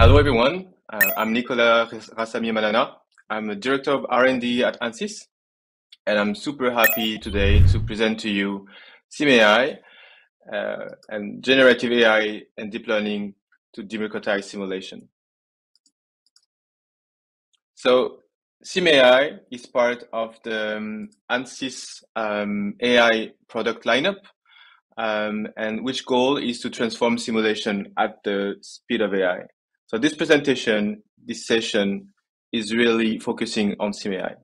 Hello, everyone. Uh, I'm Nicolas Rassami Malana. I'm a director of R&D at ANSYS, and I'm super happy today to present to you SimAI uh, and generative AI and deep learning to democratize simulation. So SimAI is part of the um, ANSYS um, AI product lineup, um, and which goal is to transform simulation at the speed of AI. So this presentation, this session is really focusing on SimAI.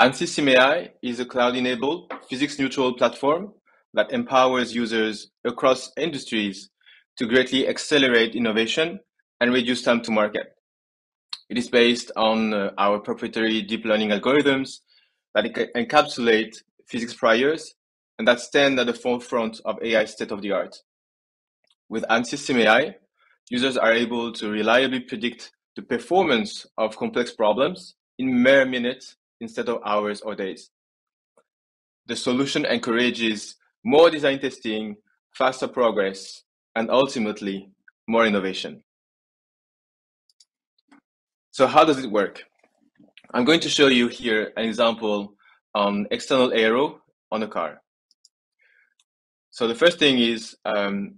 ANSYS SimAI is a cloud-enabled, physics-neutral platform that empowers users across industries to greatly accelerate innovation and reduce time to market. It is based on uh, our proprietary deep learning algorithms that encapsulate physics priors and that stand at the forefront of AI state of the art. With ANSYS SimAI, users are able to reliably predict the performance of complex problems in mere minutes instead of hours or days. The solution encourages more design testing, faster progress, and ultimately more innovation. So how does it work? I'm going to show you here an example on external aero on a car. So the first thing is um,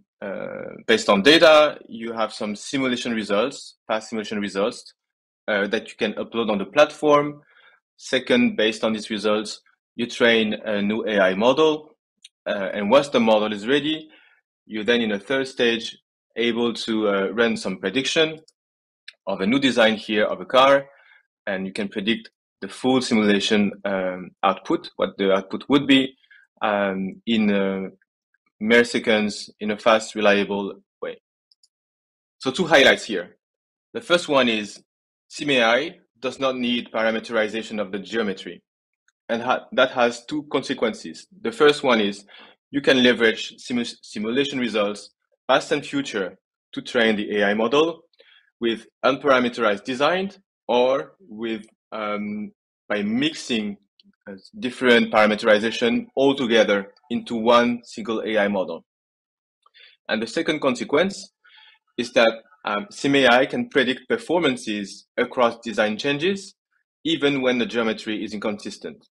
based on data, you have some simulation results, past simulation results uh, that you can upload on the platform. Second, based on these results, you train a new AI model. Uh, and once the model is ready, you're then in a third stage able to uh, run some prediction of a new design here of a car, and you can predict the full simulation um, output, what the output would be um, in uh, mere seconds in a fast, reliable way. So two highlights here. The first one is SimAI does not need parameterization of the geometry. And ha that has two consequences. The first one is you can leverage simu simulation results, past and future, to train the AI model with unparameterized design or with um, by mixing different parameterization all together into one single AI model. And the second consequence is that um, SimAI can predict performances across design changes, even when the geometry is inconsistent.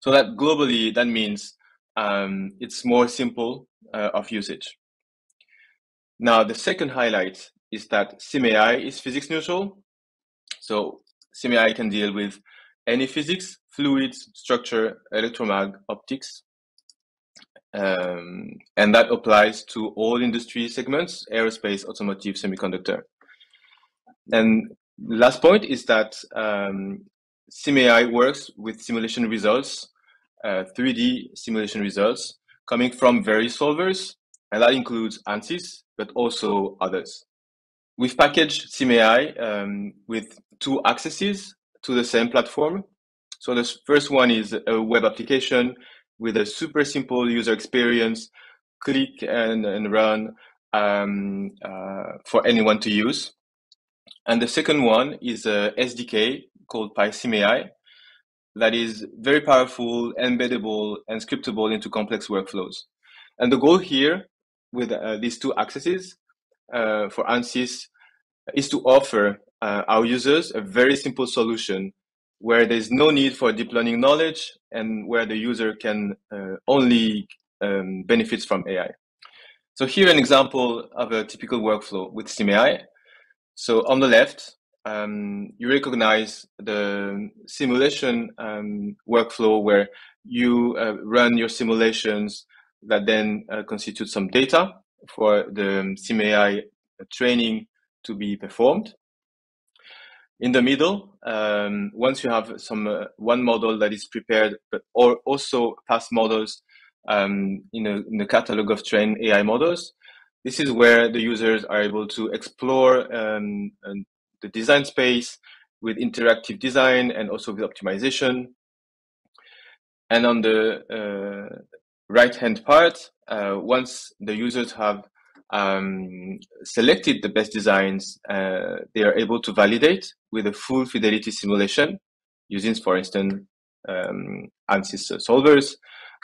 So that globally, that means um, it's more simple uh, of usage. Now, the second highlight is that SimAI is physics neutral. So SimAI can deal with any physics, fluids, structure, electromag, optics. Um, and that applies to all industry segments, aerospace, automotive, semiconductor. And last point is that um, SimAI works with simulation results, uh, 3D simulation results coming from various solvers, and that includes ANSYS, but also others. We've packaged SimAI um, with two accesses to the same platform. So the first one is a web application with a super simple user experience, click and, and run um, uh, for anyone to use. And the second one is a SDK called PySimAI that is very powerful, embeddable, and scriptable into complex workflows. And the goal here with uh, these two accesses uh, for ANSYS is to offer uh, our users a very simple solution where there's no need for deep learning knowledge and where the user can uh, only um, benefits from AI. So here an example of a typical workflow with SimAI. So on the left, um, you recognize the simulation um, workflow where you uh, run your simulations that then uh, constitute some data for the SimAI training to be performed. In the middle, um, once you have some uh, one model that is prepared, but or also past models um, in, a, in the catalog of trained AI models, this is where the users are able to explore um, the design space with interactive design and also with optimization. And on the uh, right-hand part, uh, once the users have um, selected the best designs, uh, they are able to validate with a full fidelity simulation using, for instance, um, ANSYS solvers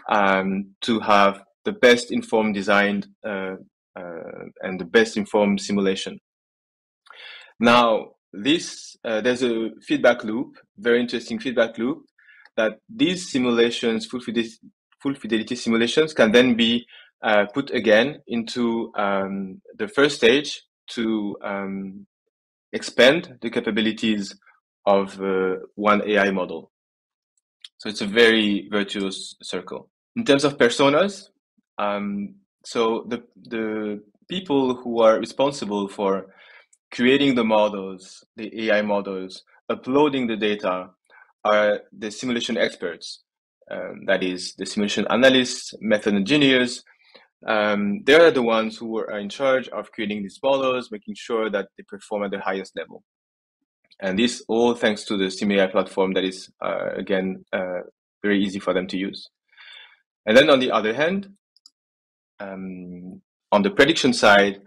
um, to have the best informed design uh, uh, and the best informed simulation. Now, this uh, there's a feedback loop, very interesting feedback loop, that these simulations, full full fidelity simulations, can then be uh, put again into um, the first stage to um, expand the capabilities of uh, one AI model. So it's a very virtuous circle. In terms of personas, um, so the the people who are responsible for creating the models, the AI models, uploading the data, are the simulation experts. Um, that is, the simulation analysts, method engineers. Um, they are the ones who are in charge of creating these models, making sure that they perform at the highest level. And this all thanks to the SimAI platform that is, uh, again, uh, very easy for them to use. And then on the other hand, um, on the prediction side,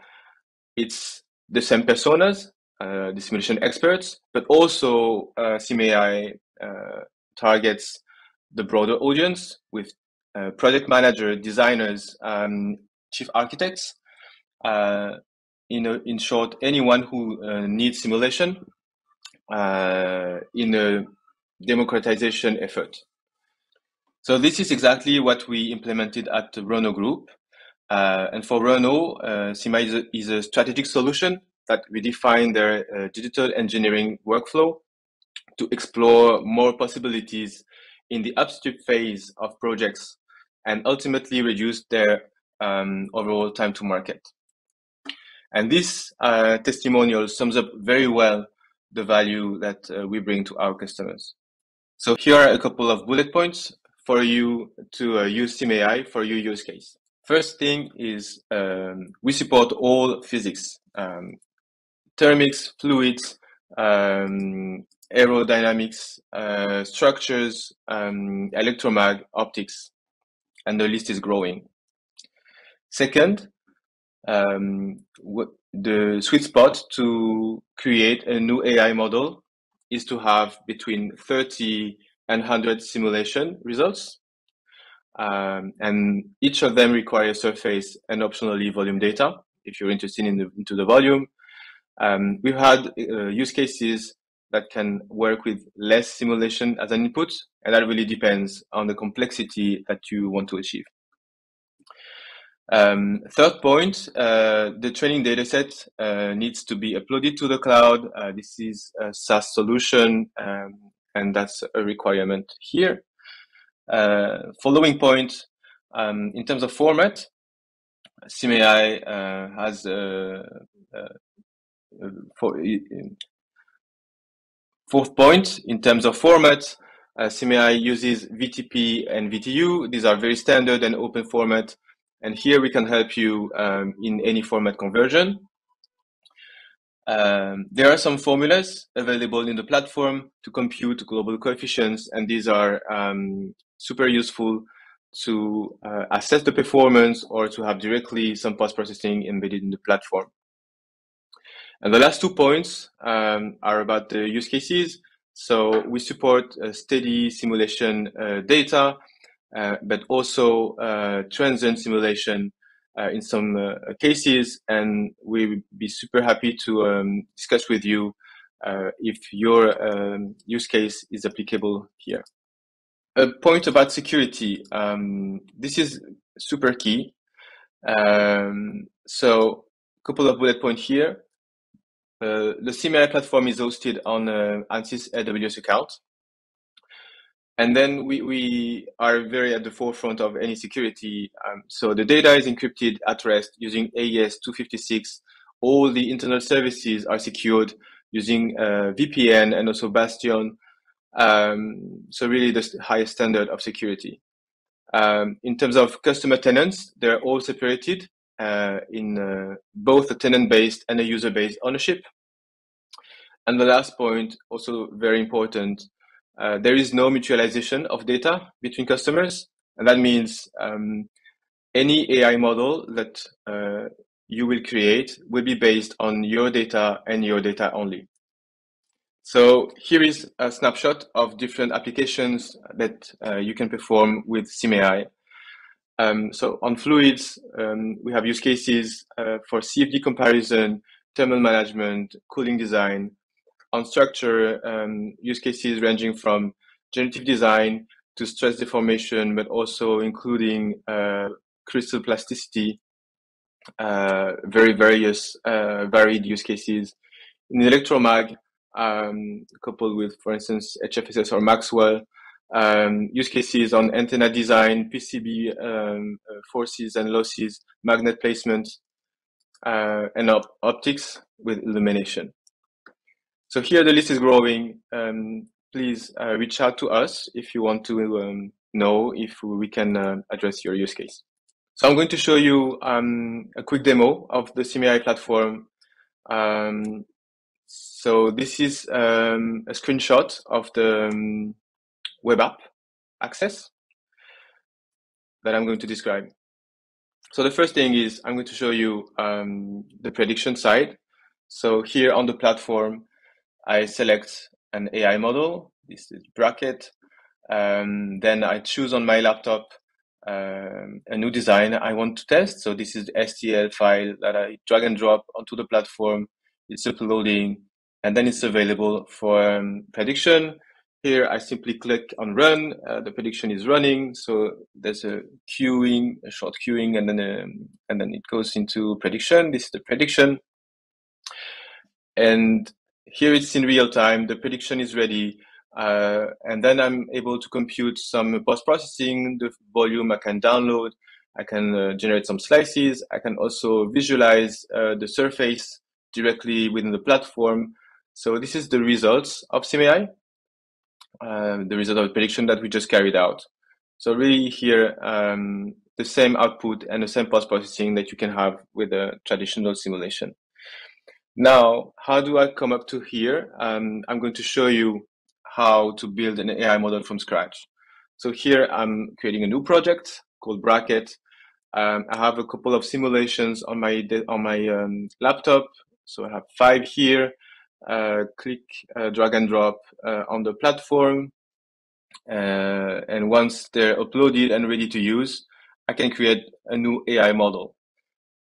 it's the same personas, uh, the simulation experts, but also uh, SimAI uh, targets the broader audience with uh, project manager, designers, um, chief architects. Uh, in, a, in short, anyone who uh, needs simulation in a democratization effort. So this is exactly what we implemented at the Renault Group. Uh, and for Renault, uh, is a, is a, strategic solution that redefine their uh, digital engineering workflow to explore more possibilities in the upstream phase of projects and ultimately reduce their um, overall time to market. And this uh, testimonial sums up very well the value that uh, we bring to our customers. So here are a couple of bullet points for you to uh, use SimAI for your use case. First thing is um, we support all physics, um, thermics, fluids, um, aerodynamics, uh, structures, um, electromag, optics, and the list is growing. Second, um, the sweet spot to create a new AI model is to have between 30 and 100 simulation results. Um, and each of them requires surface and optionally volume data if you're interested in the, into the volume. Um, we've had uh, use cases that can work with less simulation as an input, and that really depends on the complexity that you want to achieve. Um, third point, uh, the training dataset uh, needs to be uploaded to the cloud. Uh, this is a SaaS solution, um, and that's a requirement here. Uh, following point, um, in terms of format, SimAI uh, has uh, for, fourth point, in terms of format, uh, uses VTP and VTU. These are very standard and open format. And here we can help you um, in any format conversion. Um, there are some formulas available in the platform to compute global coefficients, and these are um, super useful to uh, assess the performance or to have directly some post-processing embedded in the platform. And the last two points um, are about the use cases. So we support uh, steady simulation uh, data, uh, but also uh, transient simulation uh, in some uh, cases. And we would be super happy to um, discuss with you if your um, use case is applicable here. A point about security. Um, this is super key. Um, so a couple of bullet points here. Uh, the SimAI platform is hosted on uh, ANSYS AWS account. And then we, we are very at the forefront of any security. Um, so the data is encrypted at rest using AES 256. All the internal services are secured using uh, VPN and also Bastion. Um, so really the highest standard of security. Um, in terms of customer tenants, they're all separated in uh, both a tenant-based and a user-based ownership. And the last point, also very important, uh, there is no mutualization of data between customers. And that means um, any AI model that uh, you will create will be based on your data and your data only. So here is a snapshot of different applications that uh, you can perform with SimAI. Um, so on fluids, um, we have use cases uh, for CFD comparison thermal management, cooling design, on structure um, use cases ranging from generative design to stress deformation, but also including uh, crystal plasticity, uh, very various uh, varied use cases. In electromag, um, coupled with, for instance, HFSS or Maxwell, um, use cases on antenna design, PCB um, uh, forces and losses, magnet placement, uh, and op optics with illumination. So here the list is growing. Um, please uh, reach out to us if you want to um, know if we can uh, address your use case. So I'm going to show you um, a quick demo of the SimAI platform. Um, so this is um, a screenshot of the um, web app access that I'm going to describe. So the first thing is I'm going to show you um, the prediction side. So here on the platform, I select an AI model. This is bracket. Um, then I choose on my laptop um, a new design I want to test. So this is the STL file that I drag and drop onto the platform. It's uploading and then it's available for um, prediction. Here, I simply click on run. Uh, the prediction is running. So there's a queuing, a short queuing, and then um, and then it goes into prediction. This is the prediction. And here it's in real time. The prediction is ready. Uh, and then I'm able to compute some post-processing, the volume I can download. I can uh, generate some slices. I can also visualize uh, the surface directly within the platform. So this is the results of SimAI um, the result of the prediction that we just carried out. So really here, um, the same output and the same post-processing that you can have with a traditional simulation. Now, how do I come up to here? Um, I'm going to show you how to build an AI model from scratch. So here I'm creating a new project called Bracket. Um, I have a couple of simulations on my on my um, laptop. So I have five here uh, click uh, drag and drop uh, on the platform. and once they're uploaded and ready to use, I can create a new AI model.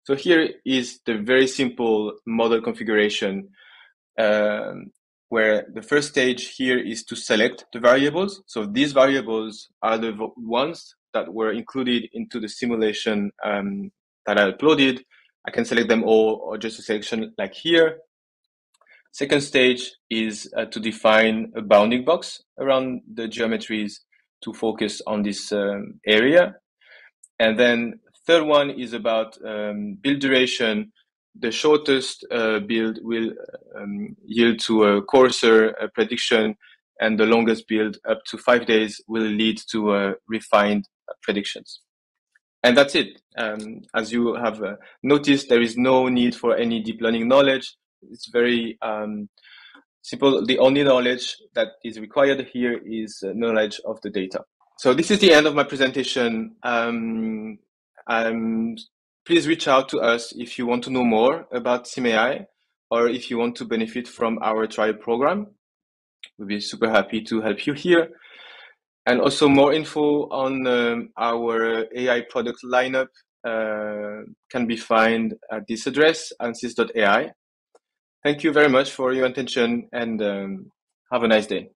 So here is the very simple model configuration um, where the first stage here is to select the variables. So these variables are the ones that were included into the simulation um, that I uploaded. I can select them all or just a selection like here. Second stage is uh, to define a bounding box around the geometries to focus on this um, area. And then third one is about um, build duration. The shortest uh, build will um, yield to a coarser uh, prediction and the longest build up to five days will lead to uh, refined predictions. And that's it. Um, as you have uh, noticed, there is no need for any deep learning knowledge it's very um, simple. The only knowledge that is required here is uh, knowledge of the data. So this is the end of my presentation. Um, um, please reach out to us if you want to know more about SimAI or if you want to benefit from our trial program. We'll be super happy to help you here. And also more info on um, our AI product lineup uh, can be found at this address, ansys.ai. Thank you very much for your attention and um, have a nice day.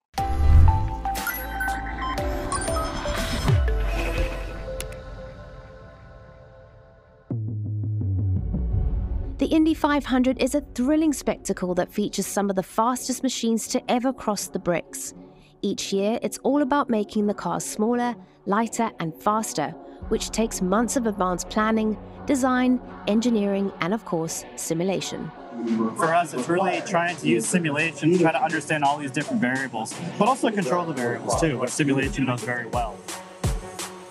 The Indy 500 is a thrilling spectacle that features some of the fastest machines to ever cross the bricks. Each year, it's all about making the cars smaller, lighter, and faster, which takes months of advanced planning, design, engineering, and of course, simulation. For us, it's really trying to use simulation to try to understand all these different variables, but also control the variables too, which simulation does very well.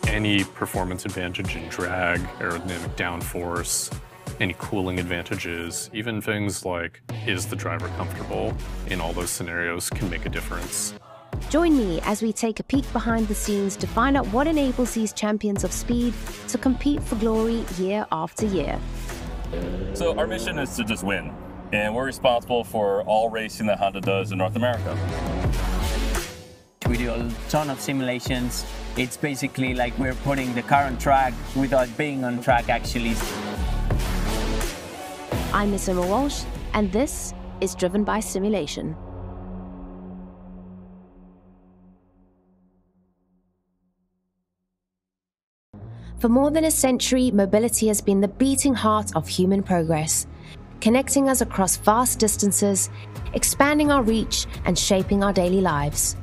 Any performance advantage in drag, aerodynamic downforce, any cooling advantages, even things like is the driver comfortable in all those scenarios can make a difference. Join me as we take a peek behind the scenes to find out what enables these champions of speed to compete for glory year after year. So our mission is to just win, and we're responsible for all racing that Honda does in North America. We do a ton of simulations. It's basically like we're putting the car on track without being on track actually. I'm Miss Emma Walsh, and this is Driven by Simulation. For more than a century, mobility has been the beating heart of human progress, connecting us across vast distances, expanding our reach, and shaping our daily lives.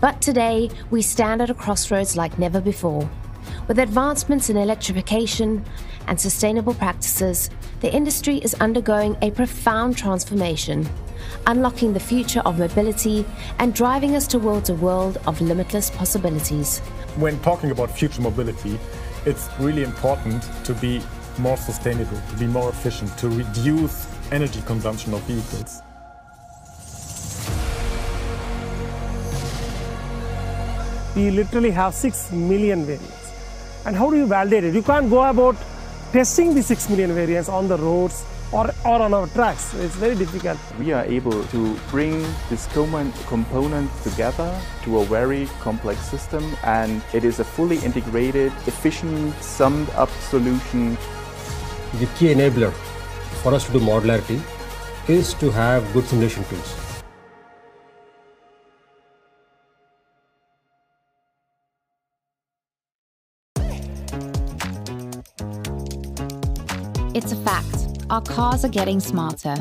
But today, we stand at a crossroads like never before. With advancements in electrification and sustainable practices, the industry is undergoing a profound transformation, unlocking the future of mobility and driving us towards a world of limitless possibilities. When talking about future mobility, it's really important to be more sustainable, to be more efficient, to reduce energy consumption of vehicles. We literally have 6 million variants. And how do you validate it? You can't go about testing the 6 million variants on the roads or, or on our tracks. It's very difficult. We are able to bring this common component together to a very complex system and it is a fully integrated, efficient, summed up solution. The key enabler for us to do modularity is to have good simulation tools. Our cars are getting smarter.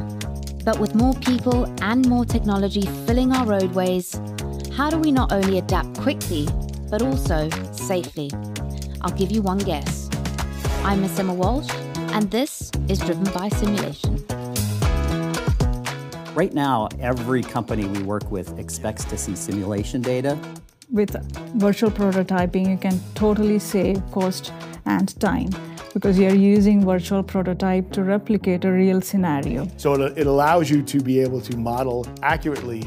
But with more people and more technology filling our roadways, how do we not only adapt quickly, but also safely? I'll give you one guess. I'm Miss Emma Walsh, and this is Driven by Simulation. Right now, every company we work with expects to see simulation data. With virtual prototyping, you can totally save cost and time because you're using virtual prototype to replicate a real scenario. So it, it allows you to be able to model accurately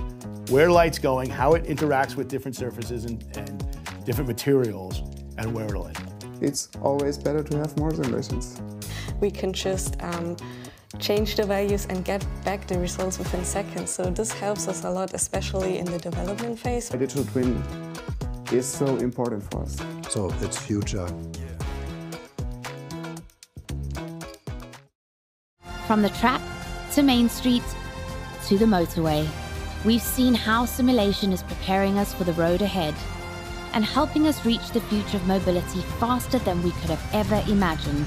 where light's going, how it interacts with different surfaces and, and different materials, and where it'll end. It's always better to have more simulations. We can just um, change the values and get back the results within seconds. So this helps us a lot, especially in the development phase. A digital twin is so important for us. So it's future. From the track to Main Street to the motorway, we've seen how simulation is preparing us for the road ahead and helping us reach the future of mobility faster than we could have ever imagined.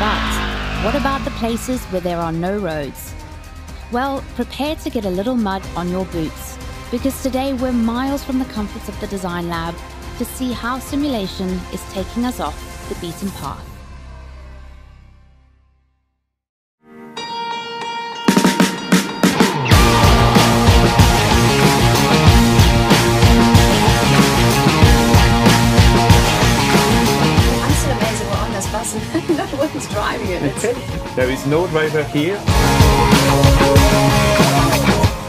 But what about the places where there are no roads? Well, prepare to get a little mud on your boots because today we're miles from the comforts of the design lab to see how simulation is taking us off the beaten path. There is no driver here.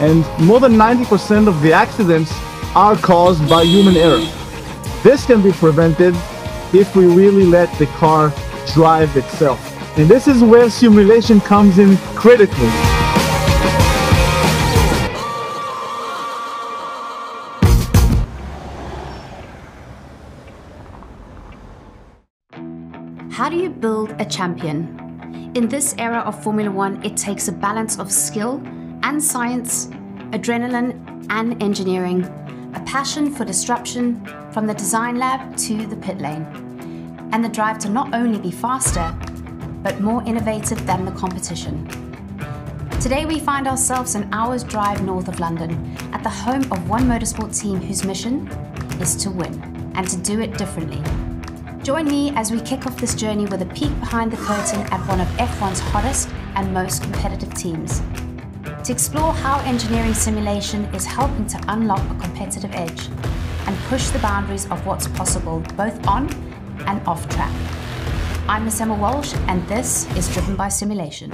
And more than 90% of the accidents are caused by human error. This can be prevented if we really let the car drive itself. And this is where simulation comes in critically. How do you build a champion? In this era of Formula One, it takes a balance of skill and science, adrenaline and engineering, a passion for disruption from the design lab to the pit lane, and the drive to not only be faster, but more innovative than the competition. Today, we find ourselves an hour's drive north of London at the home of one motorsport team whose mission is to win and to do it differently. Join me as we kick off this journey with a peek behind the curtain at one of F1's hottest and most competitive teams. To explore how engineering simulation is helping to unlock a competitive edge and push the boundaries of what's possible both on and off track. I'm Miss Emma Walsh, and this is Driven by Simulation.